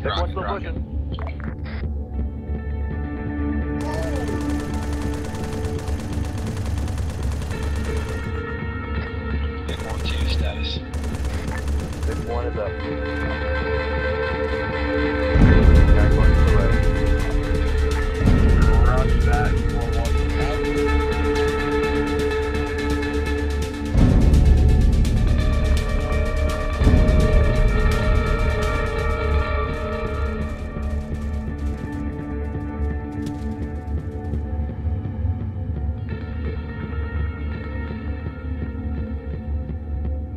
still Roger. Big one two status. Big one is up.